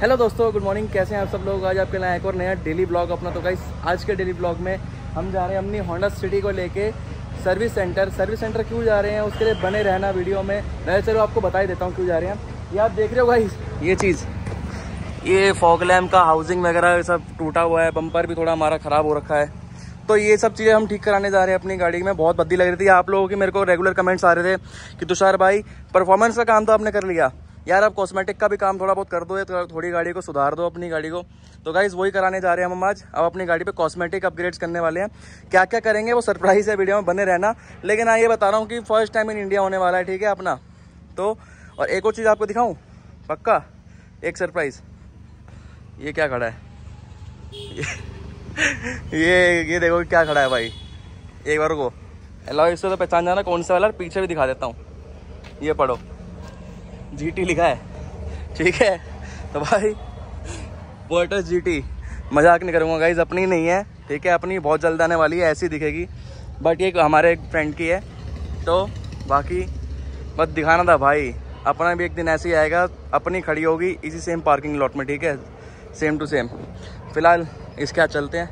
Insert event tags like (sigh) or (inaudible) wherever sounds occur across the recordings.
Hello दोस्तों good morning कैसे हैं आप सब लोग? आज आपके लिए एक और नया डेली ब्लॉग अपना। तो गाइस आज के डेली ब्लॉग में हम जा रहे हैं अपनी होंडा सिटी को लेके सर्विस सेंटर सर्विस सेंटर क्यों जा रहे हैं? उसके लिए बने रहना वीडियो में। मैं चलो आपको बता ही देता हूँ क्यों जा रहे हैं ये आप देख रहे हो गाइस ये चीज़। ये लैम्प का हाउसिंग वगैरह सब टूटा हुआ है। बम्पर भी थोड़ा हमारा ख़राब हो रखा है। तो ये सब चीज़ें हम ठीक कराने जा रहे हैं अपनी गाड़ी में। बहुत बद्दी लग रही थी। आप लोगों की मेरे को रेगुलर कमेंट्स आ रहे थे कि तुषार भाई परफॉर्मेंस का काम तो आपने कर लिया। यार अब कॉस्मेटिक का भी काम थोड़ा बहुत कर दो तो थोड़ी गाड़ी को सुधार दो अपनी गाड़ी को। तो गाइज़ वही कराने जा रहे हैं हम आज। अब अपनी गाड़ी पे कॉस्मेटिक अपग्रेड्स करने वाले हैं। क्या क्या करेंगे, वो सरप्राइज़ है वीडियो में, बने रहना। लेकिन हाँ ये बता रहा हूँ कि फ़र्स्ट टाइम इन इंडिया होने वाला है, ठीक है अपना। तो और एक और चीज़ आपको दिखाऊँ? पक्का? एक सरप्राइज़ ये क्या खड़ा है? (laughs) ये ये देखो क्या खड़ा है भाई। एक बार को लो इससे तो पहचान जाना, कौन सा वाला? पीछे भी दिखा देता हूँ। ये पढ़ो। जीटी लिखा है। ठीक है? तो भाई पोर्टस जीटी मज़ाक नहीं करूँगा गाइज़ अपनी नहीं है। ठीक है? अपनी बहुत जल्द आने वाली है, ऐसी दिखेगी। बट ये हमारे एक फ्रेंड की है। तो बाकी, बस दिखाना था भाई। अपना भी एक दिन ऐसे ही आएगा। अपनी खड़ी होगी इसी सेम पार्किंग लॉट में, ठीक है? सेम टू सेम फ़िलहाल, इसके साथ चलते हैं।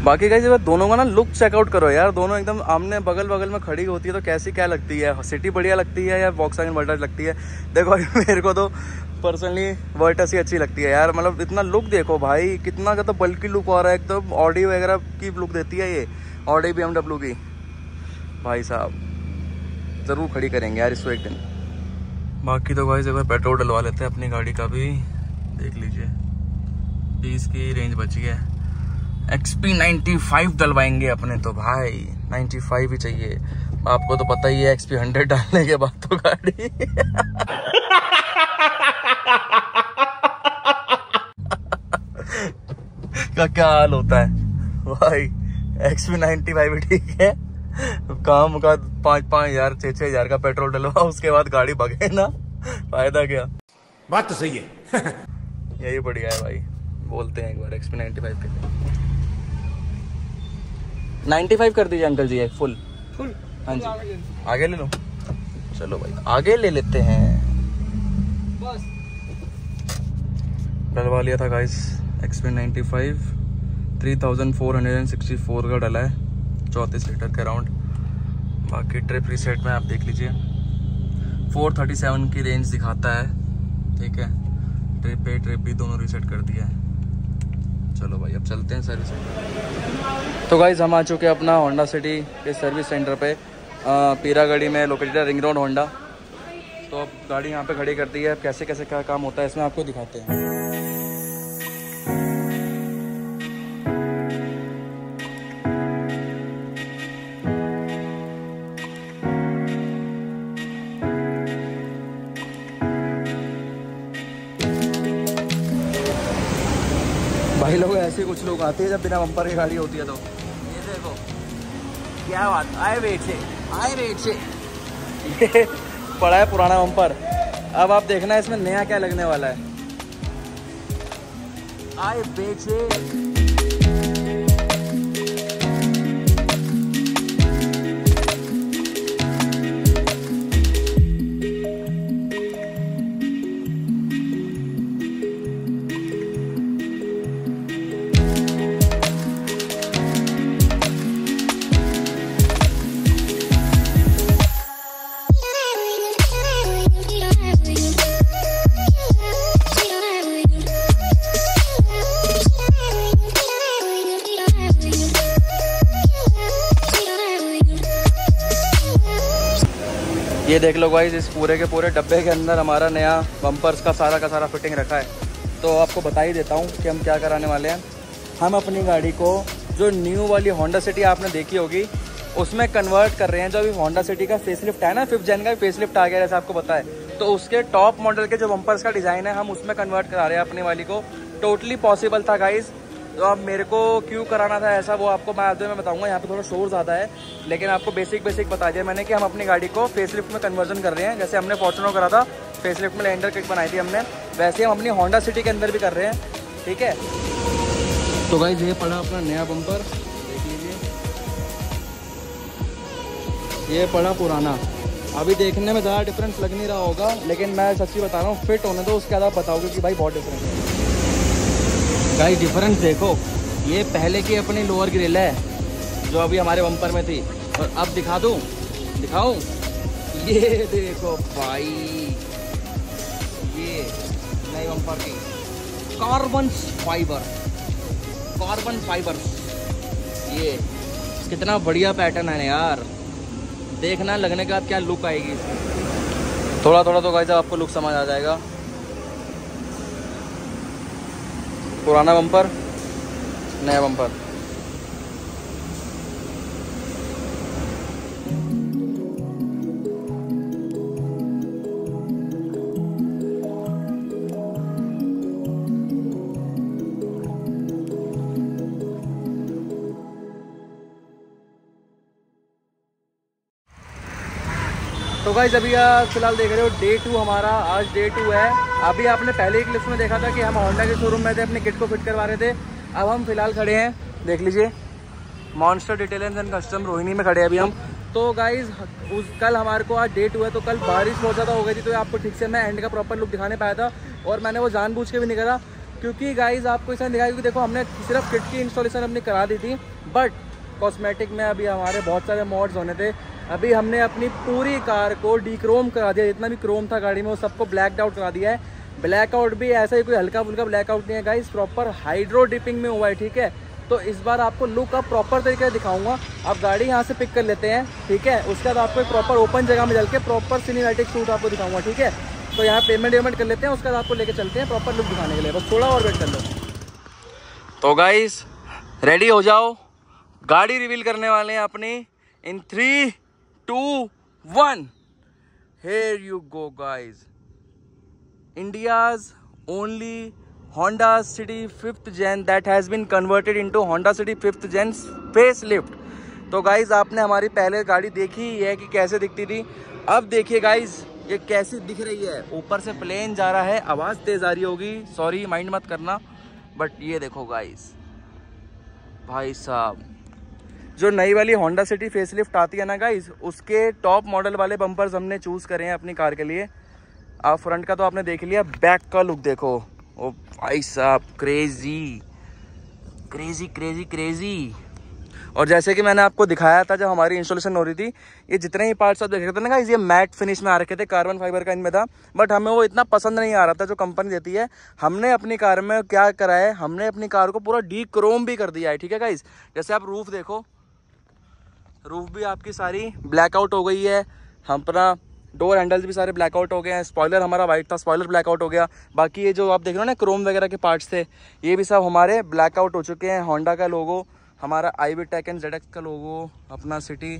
बाकी जब दोनों का ना लुक चेकआउट करो यार। दोनों एकदम आमने बगल बगल में खड़ी होती है तो कैसी क्या लगती है? सिटी बढ़िया लगती है या बॉक्स वॉक्स वर्टस लगती है? देखो मेरे को तो पर्सनली वर्टस ही अच्छी लगती है यार। मतलब इतना लुक देखो भाई, कितना का तो बल्कि लुक आ रहा है, एकदम ऑडी वगैरह की लुक देती है ये ऑडी बी की। भाई साहब, ज़रूर खड़ी करेंगे यार इसको एक दिन। बाकी तो भाई जब पेट्रोल डलवा लेते हैं अपनी गाड़ी का भी। देख लीजिए। बीस की रेंज बची है। एक्सपी 95 डलवाएँगे अपने तो भाई। 95 ही चाहिए। आपको तो पता ही है एक्सपी 100 डालने के बाद तो गाड़ी। का क्या हाल होता है? भाई एक्सपी 95 ठीक है। काम का पाँच पाँच हज़ार छह छह हज़ार का पेट्रोल डलवा उसके बाद गाड़ी भगे ना। फ़ायदा क्या? बात तो सही है। (laughs) यही बढ़िया है भाई। बोलते हैं एक बार एक्सपी 95 के लिए। 95 कर दीजिए अंकल जी फुल फुल हाँ जी। आगे ले लो। चलो भाई आगे ले लेते हैं। बस। डलवा लिया था गाइस एक्सपी 95 3464 का डला है चौंतीस लीटर के अराउंड बाकी ट्रिप रिसेट में आप देख लीजिए। 437 की रेंज दिखाता है ठीक है? ट्रिप पे ट्रिप भी दोनों रिसेट कर दिया है। चलो भाई अब चलते हैं सर्विस सेंटर तो गाइज़ हम आ चुके हैं अपना होंडा सिटी के सर्विस सेंटर पे। पीरागढ़ी में लोकेटेड है रिंग रोड होंडा तो अब गाड़ी यहाँ पे खड़ी करती है। कैसे कैसे, क्या काम होता है, इसमें आपको दिखाते हैं। भाई लोग, ऐसे कुछ लोग आते हैं जब बिना बम्पर की गाड़ी होती है तो। क्या बात? आए वेट से आए वेट से ये पड़ा है पुराना बम्पर अब आप देखना है इसमें नया क्या लगने वाला है। आए वेट से ये देख लो भाई इस पूरे के पूरे डब्बे के अंदर हमारा नया बम्पर्स का सारा का सारा फिटिंग रखा है। तो आपको बता ही देता हूँ कि हम क्या कराने वाले हैं। हम अपनी गाड़ी को, जो न्यू वाली होंडा सिटी आपने देखी होगी, उसमें कन्वर्ट कर रहे हैं। जो अभी होंडा सिटी का फेसलिफ्ट है ना फिफ्थ जेन का फेसलिफ्ट आ गया जैसे आपको पता है। तो उसके टॉप मॉडल के जो बम्पर्स का डिज़ाइन है, हम उसमें कन्वर्ट करा रहे हैं अपनी वाली को। टोटली पॉसिबल था गाइज़ तो अब मेरे को क्यों कराना था ऐसा वो आपको मैं आते में बताऊँगा, यहाँ पे थोड़ा शोर ज़्यादा है, लेकिन आपको बेसिक बेसिक बता दिया मैंने कि हम अपनी गाड़ी को फेसलिफ्ट में कन्वर्जन कर रहे हैं। जैसे हमने फॉर्चुनर करा था फेसलिफ्ट में लैंडर किट बनाई थी हमने, वैसे हम अपनी होंडा सिटी के अंदर भी कर रहे हैं, ठीक है? तो भाई ये पड़ा अपना नया बम्पर देख लीजिए। ये पड़ा पुराना। अभी देखने में ज़्यादा डिफरेंस लग नहीं रहा होगा, लेकिन मैं सच्ची बता रहा हूँ फिट होने दो, उसके आप बताओगे कि भाई बहुत डिफरेंस है। भाई डिफरेंस देखो। ये पहले की अपनी लोअर ग्रिल है, जो अभी हमारे बम्पर में थी। और अब दिखा दूँ? दिखाऊँ? ये देखो भाई। ये नई बम्पर की। कार्बन फाइबर कार्बन फाइबर ये कितना बढ़िया पैटर्न है यार। देखना लगने के बाद क्या लुक आएगी थोड़ा थोड़ा तो गाइस आपको लुक समझ आ जाएगा। पुराना बम्पर नया बम्पर। तो गाइज़ अभी आप फ़िलहाल देख रहे हो डे टू हमारा, आज डे टू है। अभी आपने पहले एक क्लिप्स में देखा था कि हम होंडा के शोरूम में थे, अपने किट को फिट करवा रहे थे। अब हम फ़िलहाल खड़े हैं, देख लीजिए। Monster detailings and custom Rohini में खड़े हैं अभी हम। तो गाइज़ उस, कल हमारे को आज डे टू है तो कल बारिश बहुत ज़्यादा हो गई थी तो आपको ठीक से मैं एंड का प्रॉपर लुक दिखाने पाया था। और मैंने वो जानबूझ के भी नहीं करा, क्योंकि गाइज़ आपको इसमें दिखाया, क्योंकि देखो, हमने सिर्फ़ किट की इंस्टॉलेशन अपनी करा दी थी बट कॉस्मेटिक में अभी हमारे बहुत सारे मॉड्स होने थे। अभी हमने अपनी पूरी कार को डीक्रोम करा दिया, जितना भी क्रोम था गाड़ी में, वो सबको ब्लैक आउट करा दिया है। ब्लैक आउट भी ऐसा ही कोई हल्का फुल्का ब्लैक आउट नहीं है गाइस प्रॉपर हाइड्रो डिपिंग में हुआ है, ठीक है? तो इस बार आपको लुक अब प्रॉपर तरीके से दिखाऊँगा। आप गाड़ी यहाँ से पिक कर लेते हैं, ठीक है? उसके बाद आपको प्रॉपर ओपन जगह में चल के प्रॉपर सिनेमैटिक शूट आपको दिखाऊँगा, ठीक है? तो यहाँ पेमेंट वेमेंट कर लेते हैं, उसके बाद आपको लेके चलते हैं प्रॉपर लुक दिखाने के लिए। बस थोड़ा और वेट कर लो। तो गाइस रेडी हो जाओ? गाड़ी रिवील करने वाले हैं अपनी in three two one here you go guys India's only Honda City 5th gen that has been converted into Honda City 5th gen facelift. तो गाइज़ आपने हमारी पहले गाड़ी देखी ही है कि कैसे दिखती थी। अब देखिए गाइज़ ये कैसी दिख रही है। ऊपर से प्लेन जा रहा है। आवाज़ तेज़ आ रही होगी। सॉरी माइंड मत करना। बट ये देखो गाइज़ भाई साहब जो नई वाली होंडा सिटी फेसलिफ्ट आती है ना गाइज़ उसके टॉप मॉडल वाले बम्पर्स हमने चूज़ करे हैं अपनी कार के लिए। आप फ्रंट का तो आपने देख लिया बैक का लुक देखो। ओ भाई साहब क्रेजी क्रेजी क्रेजी क्रेजी और जैसे कि मैंने आपको दिखाया था, जब हमारी इंस्टॉलेशन हो रही थी, ये जितने ही पार्ट्स आप देख रहे थे ना ये मैट फिनिश में आ रखे थे कार्बन फाइबर का इनमें था। बट हमें वो इतना पसंद नहीं आ रहा था, जो कंपनी देती है। हमने अपनी कार में क्या करा है? हमने अपनी कार को पूरा डी क्रोम भी कर दिया है, ठीक है गाइज़ जैसे आप रूफ देखो रूफ भी आपकी सारी ब्लैकआउट हो गई है। हम अपना डोर हैंडल्स भी सारे ब्लैकआउट हो गए हैं। स्पॉयलर हमारा वाइट था स्पॉयलर ब्लैकआउट हो गया। बाकी ये जो आप देख रहे हो ना क्रोम वगैरह के पार्ट्स थे, ये भी सब हमारे ब्लैकआउट हो चुके हैं। होंडा का लोगो हमारा I V tech and Z का लोगो अपना सिटी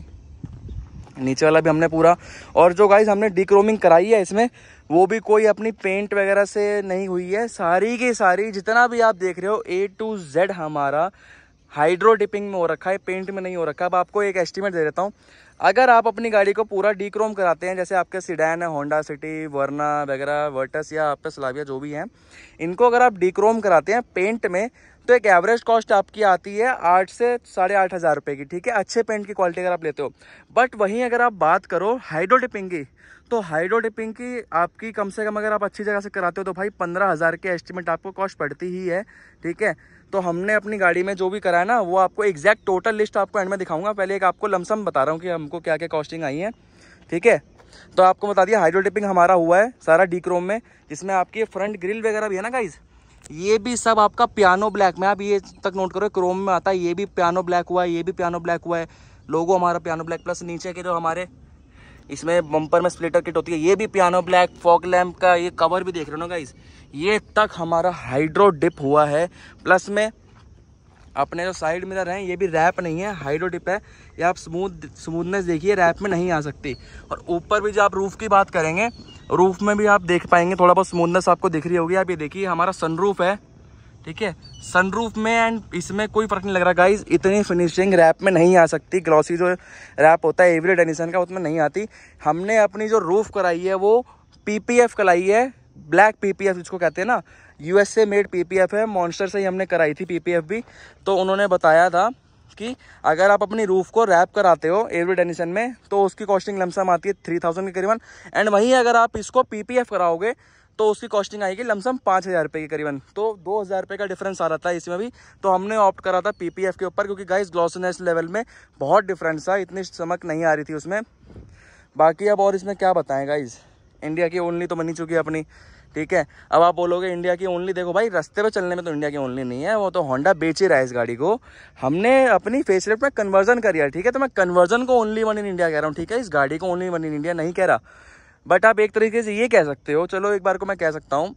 नीचे वाला भी हमने पूरा। और जो गाइज़ हमने डीक्रोमिंग कराई है इसमें, वो भी कोई अपनी पेंट वगैरह से नहीं हुई है। सारी की सारी, जितना भी आप देख रहे हो ए टू जेड हमारा हाइड्रो डिपिंग में हो रखा है, पेंट में नहीं हो रखा। अब आपको एक एस्टिमेट दे देता हूँ। अगर आप अपनी गाड़ी को पूरा डीक्रोम कराते हैं, जैसे आपके सीडैन है होंडा सिटी वर्ना वगैरह वर्टस या आपके सलाविया जो भी हैं, इनको अगर आप डीक्रोम कराते हैं पेंट में तो एक एवरेज कॉस्ट आपकी आती है आठ से साढ़े आठ हज़ार रुपये की, ठीक है? अच्छे पेंट की क्वालिटी अगर आप लेते हो। बट वहीं अगर आप बात करो हाइड्रो डिपिंग की तो हाइड्रो डिपिंग की आपकी कम से कम अगर आप अच्छी जगह से कराते हो तो भाई पंद्रह हज़ार के एस्टिमेट आपको कॉस्ट पड़ती ही है, ठीक है? तो हमने अपनी गाड़ी में जो भी करा है ना, वो आपको एग्जैक्ट टोटल लिस्ट आपको एंड में दिखाऊँगा। पहले एक आपको लमसम बता रहा हूँ कि हमको क्या क्या कॉस्टिंग आई है। ठीक है? तो आपको बता दिया हाइड्रो टिपिंग हमारा हुआ है, सारा डी क्रोम में। जिसमें आपकी फ्रंट ग्रिल वगैरह भी है ना गाइज़ ये भी सब आपका पियानो ब्लैक में, आप ये तक नोट करो क्रोम में आता है, ये भी पियानो ब्लैक हुआ है, ये भी पियानो ब्लैक हुआ है। लोगो हमारा पियानो ब्लैक प्लस नीचे के जो हमारे, इसमें बम्पर में स्प्लिटर किट होती है, ये भी पियानो ब्लैक फॉक लैम्प का, ये कवर भी देख रहे हो ना गाइज़ ये तक हमारा हाइड्रो डिप हुआ है। प्लस में अपने जो साइड मिरर हैं, ये भी रैप नहीं है। हाइड्रो डिप है। ये आप स्मूथ स्मूथनेस देखिए रैप में नहीं आ सकती। और ऊपर भी जो आप रूफ की बात करेंगे रूफ में भी आप देख पाएँगे, थोड़ा बहुत स्मूथनेस आपको दिख रही होगी। आप ये देखिए, हमारा सनरूफ है। ठीक है? सनरूफ में एंड इसमें कोई फ़र्क नहीं लग रहा। गाइज़ इतनी फिनिशिंग रैप में नहीं आ सकती। ग्लॉसी जो रैप होता है एवरी डेनिसन का, उसमें नहीं आती। हमने अपनी जो रूफ कराई है, वो पी पीपीएफ कराई है। ब्लैक पीपीएफ जिसको कहते हैं ना यूएसए मेड पीपीएफ है मॉन्स्टर से ही हमने कराई थी पीपीएफ भी। तो उन्होंने बताया था कि अगर आप अपनी रूफ को रैप कराते हो एवरी डेनिशन में तो उसकी कॉस्टिंग लमसम आती है थ्री थाउज़ेंड के करीबन। एंड वहीं अगर आप इसको पीपीएफ कराओगे तो उसकी कॉस्टिंग आएगी लमसम पाँच हज़ार रुपये के करीबन। तो दो हज़ार रुपये का डिफरेंस आ रहा था इसमें भी। तो हमने ऑप्ट करा था पीपीएफ के ऊपर, क्योंकि गाइस ग्लॉसनेस लेवल में बहुत डिफरेंस था, इतनी चमक नहीं आ रही थी उसमें। बाकी अब और इसमें क्या बताएँ गाइज़ इंडिया की ओनली तो बनी चुकी है अपनी, ठीक है? अब आप बोलोगे इंडिया की ओनली देखो भाई, रास्ते पे चलने में तो इंडिया की ओनली नहीं है, वो तो होंडा बेच ही रहा है इस गाड़ी को। हमने अपनी फेसलिफ्ट में कन्वर्जन करी है, ठीक है? तो मैं कन्वर्जन को ओनली वन इन इंडिया कह रहा हूँ, ठीक है? इस गाड़ी को ओनली वन इन इंडिया नहीं कह रहा। बट आप एक तरीके से ये कह सकते हो, चलो एक बार को मैं कह सकता हूँ,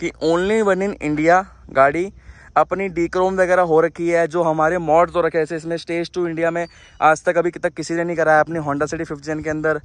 कि ओनली वन इन इंडिया गाड़ी अपनी डीक्रोम वगैरह हो रखी है, जो हमारे मॉड्स हो रखे हैं इसमें स्टेज टू इंडिया में आज तक अभी तक किसी ने नहीं कराया, अपनी होंडा सिटी फिफ्थ जेन के अंदर।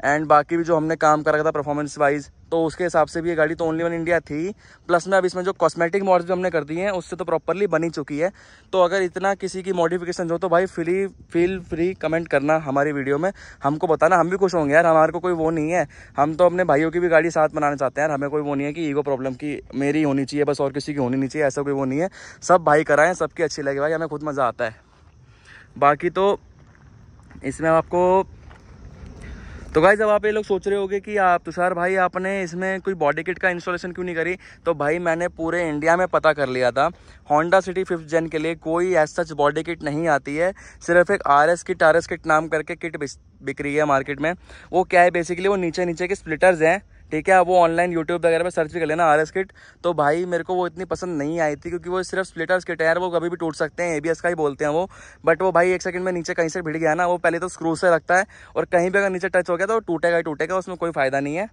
एंड बाकी भी जो हमने काम करा था परफॉर्मेंस वाइज तो उसके हिसाब से भी ये गाड़ी तो ओनली वन इंडिया थी। प्लस में अब इसमें जो कॉस्मेटिक मॉडल्स भी हमने कर दिए हैं, उससे तो प्रॉपरली बनी चुकी है। तो अगर इतना किसी की मॉडिफिकेशन हो तो भाई फ्री फील फ्री कमेंट करना हमारी वीडियो में। हमको बताना, हम भी खुश होंगे यार, हमारे को कोई वो नहीं है। हम तो अपने भाइयों की भी गाड़ी साथ बनाना चाहते हैं यार, हमें कोई वो नहीं है कि ईगो प्रॉब्लम की मेरी होनी चाहिए, बस और किसी की होनी नहीं चाहिए, ऐसा कोई वो नहीं है। सब भाई कराएँ, सबकी अच्छी लगे, भाई हमें खुद मज़ा आता है। बाकी तो इसमें आपको तो भाई जब आप ये लोग सोच रहे होगे कि आप तुषार भाई, आपने इसमें कोई बॉडी किट का इंस्टॉलेशन क्यों नहीं करी? तो भाई, मैंने पूरे इंडिया में पता कर लिया था होंडा सिटी फिफ्थ जेन के लिए कोई एज सच बॉडी किट नहीं आती है। सिर्फ़ एक R S kit R S kit नाम करके किट बिक रही है मार्केट में। वो क्या है बेसिकली वो नीचे नीचे के स्प्लिटर्स हैं। ठीक है वो ऑनलाइन यूट्यूब वगैरह पे सर्च भी कर लेना आर एस किट तो भाई, मेरे को वो इतनी पसंद नहीं आई थी, क्योंकि वो सिर्फ़ स्प्लिटर्स किट है यार, वो कभी भी टूट सकते हैं एबीएस का ही बोलते हैं वो। बट वो भाई, एक सेकंड में नीचे कहीं से भिड़ गया ना, वो पहले तो स्क्रू से रखता है, और कहीं भी अगर नीचे टच हो गया तो टूटेगा ही टूटेगा, उसमें कोई फ़ायदा नहीं है।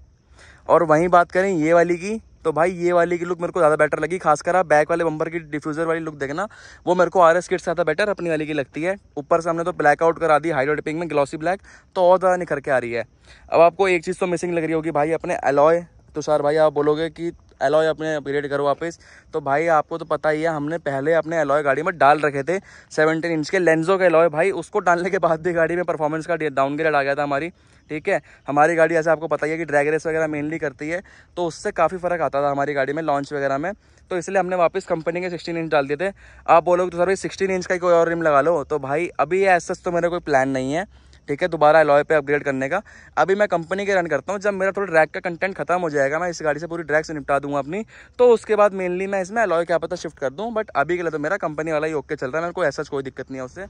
और वहीं बात करें ये वाली की तो भाई ये वाली की लुक मेरे को ज़्यादा बेटर लगी, खासकर आप बैक वाले बम्पर की डिफ्यूज़र वाली लुक देखना। वो मेरे को आर एस किट से ज़्यादा बेटर अपनी वाली की लगती है। ऊपर से हमने तो ब्लैक आउट करा दी हाइड्रो डिपिंग में ग्लॉसी ब्लैक तो और ज़्यादा निखर के आ रही है। अब आपको एक चीज़ तो मिसिंग लग रही होगी भाई, अपने अलॉय तुषार भाई, आप बोलोगे कि एलॉय अपने अपग्रेड करो वापस। तो भाई, आपको तो पता ही है, हमने पहले अपने एलॉय गाड़ी में डाल रखे थे 17 इंच के लेंसों के एलॉय भाई, उसको डालने के बाद भी गाड़ी में परफॉर्मेंस का डाउनग्रेड आ गया था हमारी, ठीक है? हमारी गाड़ी, ऐसे आपको पता ही है कि ड्रैग रेस वगैरह मेनली करती है तो उससे काफ़ी फ़र्क आता था हमारी गाड़ी में लॉन्च वगैरह में। तो इसलिए हमने वापस कंपनी के सिक्सटीन इंच डाल दिए थे। आप बोलोगे तो सर, भाई सिक्सटीन इंच का कोई और रिम लगा लो। तो भाई, अभी ऐसा तो मेरा कोई प्लान नहीं है। ठीक है, दोबारा अलॉय पे अपग्रेड करने का। अभी मैं कंपनी के रन करता हूँ, जब मेरा थोड़ा ड्रैग का कंटेंट खत्म हो जाएगा, मैं इस गाड़ी से पूरी ड्रैग से निपटा दूँगा अपनी तो उसके बाद मेनली मैं इसमें अलॉय क्या पता शिफ्ट कर दूँ बट अभी के लिए तो मेरा कंपनी वाला ही ओके चल रहा है, मेरे को ऐसा कोई दिक्कत नहीं है उससे।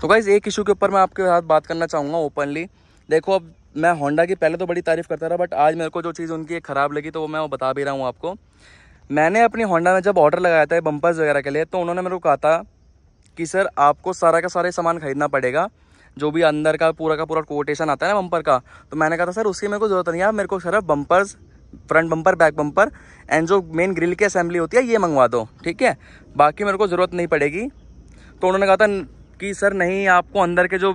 तो गाइज़ एक इशू के ऊपर मैं आपके साथ बात करना चाहूँगा ओपनली देखो, अब मैं होंडा की पहले तो बड़ी तारीफ़ करता रहा बट आज मेरे को जो चीज़ उनकी ख़राब लगी तो वो मैं वो बता भी रहा हूँ आपको। मैंने अपनी होंडा में जब ऑर्डर लगाया था बम्पर्स वगैरह के लिए तो उन्होंने मेरे को कहा था कि, सर, आपको सारा का सारा सामान खरीदना पड़ेगा। जो भी अंदर का पूरा का पूरा कोटेशन आता है ना बम्पर का तो मैंने कहा था, सर, उसकी मेरे को ज़रूरत नहीं है मेरे को सिर्फ़ bumpers front bumper back bumper and जो मेन ग्रिल की असेंबली होती है, ये मंगवा दो, ठीक है? बाकी मेरे को ज़रूरत नहीं पड़ेगी। तो उन्होंने कहा था कि, सर, नहीं, आपको अंदर के जो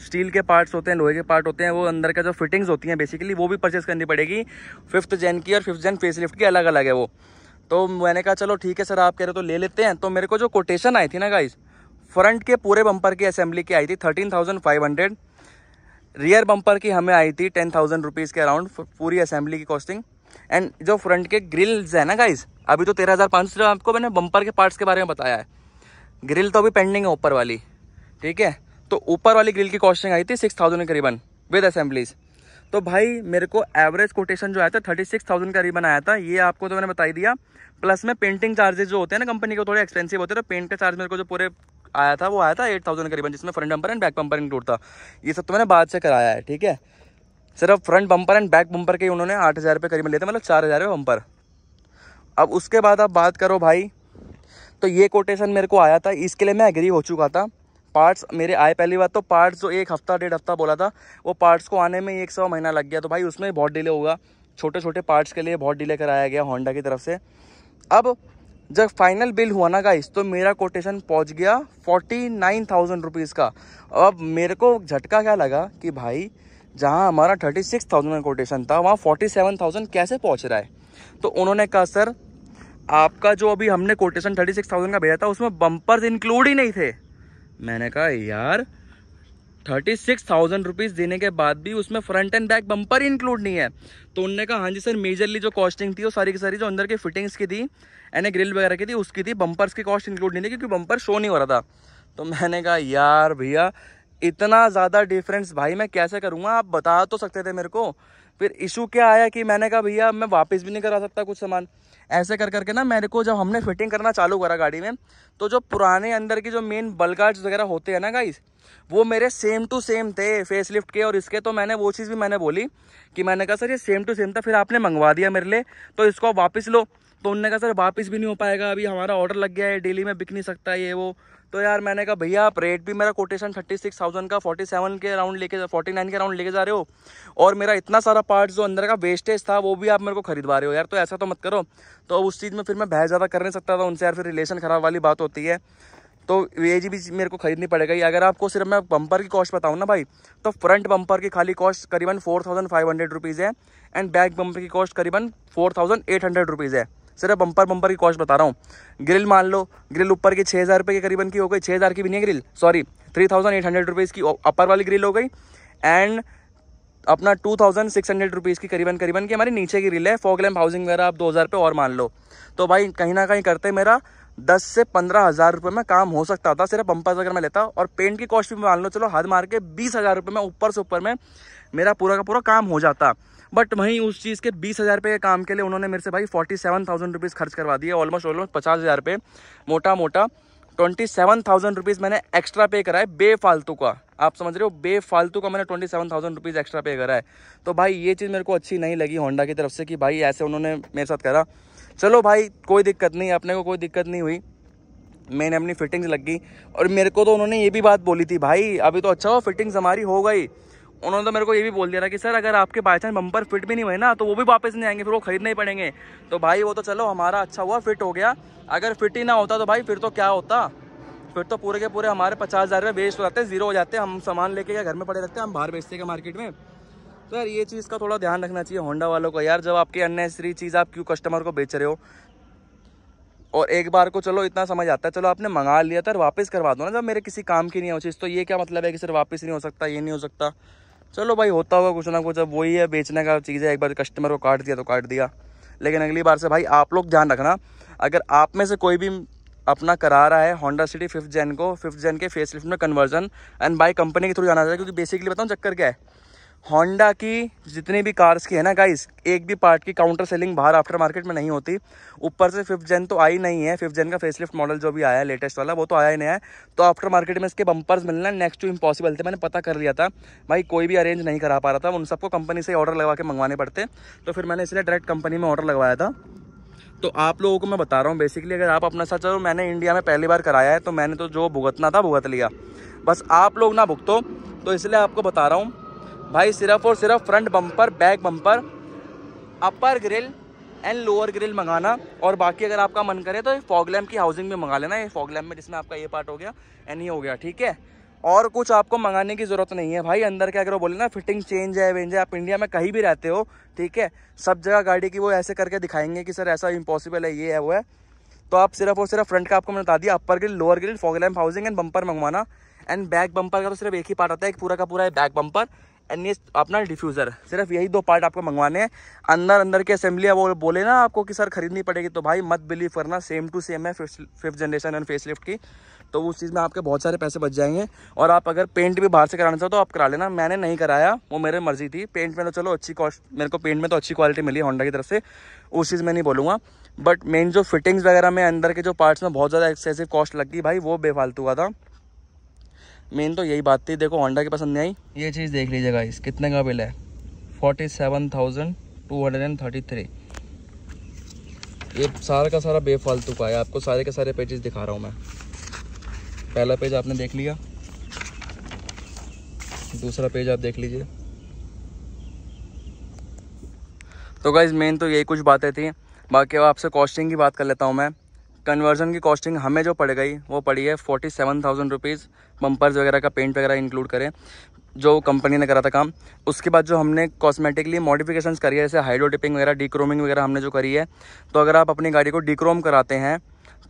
स्टील के पार्ट्स होते हैं, लोहे के पार्ट होते हैं, वो अंदर का जो फिटिंग्स होती हैं बेसिकली वो भी परचेस करनी पड़ेगी। फिफ्थ जेन की और फिफ्थ जेन फेसलिफ्ट की अलग अलग है वो। तो मैंने कहा, चलो, ठीक है, सर, आप कह रहे हो तो ले लेते हैं। तो मेरे को जो कोटेशन आई थी ना गाइस फ्रंट के पूरे बम्पर की असेंबली की आई थी thirteen thousand five hundred, rear bumper की हमें आई थी टेन थाउज़ेंड रुपीज़ के अराउंड पूरी असेंबली की कॉस्टिंग। एंड जो फ्रंट के ग्रिल्स है ना गाइस अभी तो तेरह हज़ार पाँच सौ आपको मैंने बम्पर के पार्ट्स के बारे में बताया है। ग्रिल तो अभी पेंडिंग है ऊपर वाली, ठीक है? तो ऊपर वाली ग्रिल की कॉस्टिंग आई थी सिक्स थाउज़ेंड करीबन विद असेंबलीज तो भाई मेरे को एवरेज कोटेशन जो आया था थर्टी सिक्स थाउज़ेंड करीबन आया था, ये आपको तो मैंने बता दिया। प्लस में पेंटिंग चार्जेस जो होते हैं ना कंपनी के थोड़े एक्सपेंसिव होते हैं तो पेंट का चार्ज मेरे को जो पूरे आया था, वो आया था एट थाउज़ेंड करीबन, जिसमें front bumper and back bumper include था। ये सब तो मैंने बाद से कराया है, ठीक है? सिर्फ़ front bumper and back bumper के उन्होंने आठ हज़ार रुपये करीबन लेते मतलब चार हज़ार रुपये बम्पर अब उसके बाद आप बात करो भाई तो ये कोटेशन मेरे को आया था, इसके लिए मैं एग्री हो चुका था। पार्ट्स मेरे आए पहली बात तो पार्ट्स जो एक हफ़्ता, डेढ़ हफ़्ता बोला था, वो पार्ट्स को आने में एक सौ महीना लग गया तो भाई उसमें बहुत डिले होगा। छोटे छोटे पार्ट्स के लिए बहुत डिले कराया गया होंडा की तरफ़ से। अब जब फाइनल बिल हुआ ना गाइस तो मेरा कोटेशन पहुँच गया फोर्टी नाइन थाउज़ेंड रुपीज़ का। अब मेरे को झटका क्या लगा कि भाई, जहाँ हमारा थर्टी सिक्स थाउज़ेंड का कोटेशन था, वहाँ फोर्टी सेवन थाउज़ेंड कैसे पहुँच रहा है? तो उन्होंने कहा, सर, आपका जो अभी हमने कोटेशन थर्टी सिक्स थाउज़ेंड का भेजा था, उसमें बम्पर्स इंक्लूड ही नहीं थे। मैंने कहा, यार थर्टी सिक्स थाउज़ेंड रुपीज़ देने के बाद भी उसमें फ्रंट एंड बैक बम्पर ही इंक्लूड नहीं है। तो उन्होंने कहा हाँ जी सर मेजरली जो कॉस्टिंग थी, वो सारी की सारी जो अंदर की फिटिंग्स की थी एंड ग्रिल वगैरह की थी, उसकी थी बम्पर्स की कॉस्ट इंक्लूड नहीं थी, क्योंकि बम्पर शो नहीं हो रहा था। तो मैंने कहा, यार भैया, इतना ज़्यादा डिफरेंस भाई, मैं कैसे करूँगा? आप बता तो सकते थे मेरे को। फिर इशू क्या आया कि मैंने कहा, भैया मैं वापस भी नहीं करा सकता कुछ सामान। ऐसे कर करके ना मेरे को जब हमने फिटिंग करना चालू करा गाड़ी में तो जो पुराने अंदर की जो मेन बलगार्ड्स वगैरह होते हैं ना गाइस वो मेरे सेम टू सेम थे फेस लिफ्ट के और इसके तो मैंने वो चीज़ भी मैंने बोली कि मैंने कहा, सर, ये सेम टू सेम था, फिर आपने मंगवा दिया मेरे लिए तो इसको वापस लो। तो उनने कहा, सर, वापस भी नहीं हो पाएगा, अभी हमारा ऑर्डर लग गया है डेली में बिक नहीं सकता ये वो। तो यार मैंने कहा, भैया, आप रेट भी मेरा कोटेशन थर्टी सिक्स थाउज़ेंड का फोर्टी सेवन के अराउंड लेके फोर्टी नाइन के अराउंड लेके जा रहे हो और मेरा इतना सारा पार्ट जो अंदर का वेस्टेज था, वो भी आप मेरे को खरीदवा रहे हो। यार तो ऐसा तो मत करो। तो उस चीज़ में फिर मैं बहस ज़्यादा कर नहीं सकता था, उनसे यार फिर रिलेशन खराब वाली बात होती है। तो ये जी भी मेरे को खरीदनी पड़ेगा। अगर आपको सिर्फ़ मैं बम्पर की कॉस्ट बताऊँ ना भाई तो फ्रंट बम्पर की खाली कॉस्ट करीबन four thousand five hundred rupees है एंड बैक बम्पर की कॉस्ट करीबन four thousand eight hundred rupees है। सिर्फ़ बम्पर बम्पर की कॉस्ट बता रहा हूँ। ग्रिल मान लो ग्रिल ऊपर की छः हज़ार रुपये के करीबन की हो गई छः हज़ार की भी नहीं grille sorry three thousand eight hundred rupees की अपर वाली ग्रिल हो गई एंड अपना two thousand six hundred rupees की करीबन करीबन की हमारी नीचे की ग्रिल है फॉग लैम्प हाउसिंग वगैरह आप दो हज़ार रुपये और मान लो। तो भाई, कहीं ना कहीं करते मेरा दस से पंद्रह हज़ार रुपये में काम हो सकता था, सिर्फ़ बम्पर अगर मैं लेता और पेंट की कॉस्ट भी मान लो, चलो, हद मार के बीस हज़ार रुपये में, ऊपर से ऊपर में मेरा पूरा का पूरा काम हो जाता। बट वहीं उस चीज़ के बीस हज़ार रुपये के काम के लिए उन्होंने मेरे से भाई फोर्टी सेवन थाउज़ेंड रुपीज़ खर्च करवा दिए ऑलमोस्ट ऑलमोस्ट पचास हज़ार रुपये, मोटा मोटा ट्वेंटी सेवन थाउज़ेंड रुपीज़ मैंने एक्स्ट्रा पे करा है बेफालतू का। आप समझ रहे हो? बेफालतू का मैंने twenty seven thousand rupees extra pay करा है। तो भाई ये चीज़ मेरे को अच्छी नहीं लगी होंडा की तरफ़ से कि भाई ऐसे उन्होंने मेरे साथ करा। चलो भाई, कोई दिक्कत नहीं, अपने को कोई दिक्कत नहीं हुई। मैंने अपनी फिटिंग्स लग गई। और मेरे को तो उन्होंने ये भी बात बोली थी, भाई, अभी तो अच्छा हो फिटिंग्स हमारी हो गई। उन्होंने तो मेरे को ये भी बोल दिया था कि, सर, अगर आपके बाई चांस बम्पर फिट भी नहीं हुए ना तो वो भी वापस नहीं आएँगे, फिर वो खरीदने ही पड़ेंगे। तो भाई, वो तो चलो, हमारा अच्छा हुआ, फिट हो गया। अगर फिट ही ना होता तो भाई, फिर तो क्या होता? फिर तो पूरे के पूरे हमारे पचास हज़ार रुपये वेस्ट हो जाते हैं ज़ीरो हो जाते, हम सामान लेके या घर में पड़े रहते हैं, हम बाहर बेचते हैं मार्केट में? तो यार, ये चीज़ का थोड़ा ध्यान रखना चाहिए होंडा वालों को। यार, जब आपकी अननेसरी चीज़ आप क्यों कस्टमर को बेच रहे हो? और एक बार को चलो, इतना समझ आता है, चलो, आपने मंगा लिया था वापस करवा दो ना, जब मेरे किसी काम की नहीं हो चीज़ तो ये क्या मतलब है कि सर, वापस नहीं हो सकता, ये नहीं हो सकता? चलो भाई, होता होगा कुछ ना कुछ। अब वही है, बेचने का चीज़ है एक बार कस्टमर को काट दिया तो काट दिया। लेकिन अगली बार से भाई, आप लोग ध्यान रखना, अगर आप में से कोई भी अपना करा रहा है होंडा सिटी फिफ्थ जेन को फिफ्थ जेन के फेस लिफ्ट में कन्वर्जन एंड बाई कंपनी के थ्रू जाना चाहिए, क्योंकि बेसिकली बताऊँ, चक्कर क्या है? होंडा की जितनी भी कार्स की है ना गाइस एक भी पार्ट की काउंटर सेलिंग बाहर आफ्टर मार्केट में नहीं होती। ऊपर से फिफ्थ जेन तो आई नहीं है फिफ्थ जेन का फेसलिफ्ट मॉडल जो भी आया है लेटेस्ट वाला, वो तो आया ही नहीं है। तो आफ्टर मार्केट में इसके बम्पर्स मिलना नेक्स्ट टू इम्पॉसिबल थे, मैंने पता कर लिया था। भाई, कोई भी अरेंज नहीं करा पा रहा था, उन सबको कंपनी से ऑर्डर लगा के मंगवाने पड़ते। तो फिर मैंने इसलिए डायरेक्ट कंपनी में ऑर्डर लगवाया था। तो आप लोगों को मैं बता रहा हूँ बेसिकली अगर आप अपना सच मैंने इंडिया में पहली बार कराया है तो मैंने तो जो भुगतना था, भुगत लिया। बस आप लोग ना भुगतो। तो इसलिए आपको बता रहा हूँ भाई, सिर्फ़ और सिर्फ़ front bumper back bumper upper grille and lower grille मंगाना। और बाकी अगर आपका मन करे तो फॉग की हाउसिंग में मंगा लेना। ये फॉग लैम्प में जिसमें आपका ये पार्ट हो गया एंड ये हो गया, ठीक है? और कुछ आपको मंगाने की ज़रूरत नहीं है। भाई, अंदर के अगर वो बोले ना फिटिंग चेंज है वेंज है, आप इंडिया में कहीं भी रहते हो, ठीक है? सब जगह गाड़ी की वो ऐसे करके दिखाएँगे कि, सर, ऐसा इम्पॉसिबल है, ये है, वो है। तो आप सिर्फ़ और सिर्फ़ फ्रंट का आपको मैंने बता दिया upper grille lower grille fog lamp housing and bumper मंगवाना। एंड बैक बम्पर का तो सिर्फ़ एक ही पार्ट आता है, एक पूरा का पूरा है बैक बम्पर ये अपना डिफ्यूज़र सिर्फ़ यही दो पार्ट आपको मंगवाने हैं। अंदर अंदर की असेंबली वो बोले ना आपको कि सर खरीदनी पड़ेगी तो भाई मत बिलीव करना सेम टू सेम है फिफ्थ जनरेशन एंड फेस की। तो उस चीज़ में आपके बहुत सारे पैसे बच जाएँगे। और आप अगर पेंट भी बाहर से कराना चाहो तो आप करा लेना। मैंने नहीं कराया, वो मेरे मर्ज़ी थी। पेंट में तो चलो अच्छी कॉस्ट मेरे को पेंट में तो अच्छी क्वालिटी मिली होंडा की तरफ़ से। उस चीज़ में नहीं बोलूँगा। बट मेन जो फिटिंग्स वगैरह में, अंदर के जो पार्ट्स में बहुत ज़्यादा एक्सेसिव कॉस्ट लगी भाई वो बेफालतू हुआ था। मेन तो यही बात थी देखो होंडा की पसंद नहीं आई। ये चीज़ देख लीजिएगा इस कितने का बिल है? Forty seven thousand two hundred and thirty three ये सारा का सारा बेफालतू का है आपको सारे के सारे पेजेस दिखा रहा हूँ मैं। पहला पेज आपने देख लिया। दूसरा पेज आप देख लीजिए। तो गाइज़ मेन तो यही कुछ बातें थी। बाकी आपसे कॉस्टिंग की बात कर लेता हूँ मैं। कन्वर्जन की कॉस्टिंग हमें जो पड़ गई, वो पड़ी है forty seven thousand rupees bumpers वगैरह का पेंट वगैरह इंक्लूड करें, जो कंपनी ने करा था काम। उसके बाद जो हमने कॉस्मेटिकली मॉडिफिकेशंस करी है, जैसे हाइड्रो टिपिंग वगैरह डिक्रोमिंग वगैरह हमने जो करी है तो अगर आप अपनी गाड़ी को डिक्रोम कराते हैं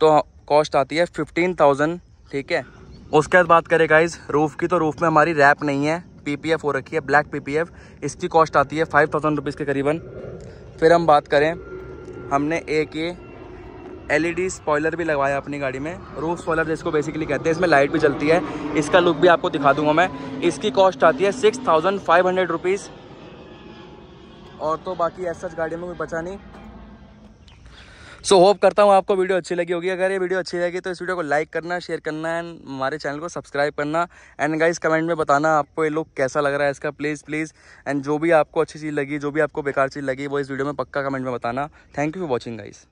तो कॉस्ट आती है फिफ्टीन थाउज़ेंड ठीक है? उसके बाद बात करें गाइज़ रूफ़ की तो रूफ़ में हमारी रैप नहीं है पीपीएफ हो रखी है ब्लैक पीपीएफ इसकी कॉस्ट आती है फाइव थाउज़ेंड रुपीज़ के करीबन। फिर हम बात करें, हमने एक ये एलईडी स्पॉइलर भी लगवाया अपनी गाड़ी में। रूफ स्पॉइलर जिसको बेसिकली कहते हैं इसमें लाइट भी चलती है। इसका लुक भी आपको दिखा दूँगा मैं। इसकी कॉस्ट आती है six thousand five hundred rupees और तो बाकी ऐसा गाड़ी में कोई बचा नहीं। सो so, होप करता हूँ आपको वीडियो अच्छी लगी होगी। अगर ये वीडियो अच्छी लगी तो इस वीडियो को लाइक करना शेयर करना एंड हमारे चैनल को सब्सक्राइब करना। एंड गाइस कमेंट में बताना आपको ये लुक कैसा लग रहा है इसका। प्लीज़ प्लीज़ एंड जो भी आपको अच्छी चीज़ लगी जो भी आपको बेकार चीज़ लगी वो इस वीडियो में पक्का कमेंट में बताना। Thank you for watching guys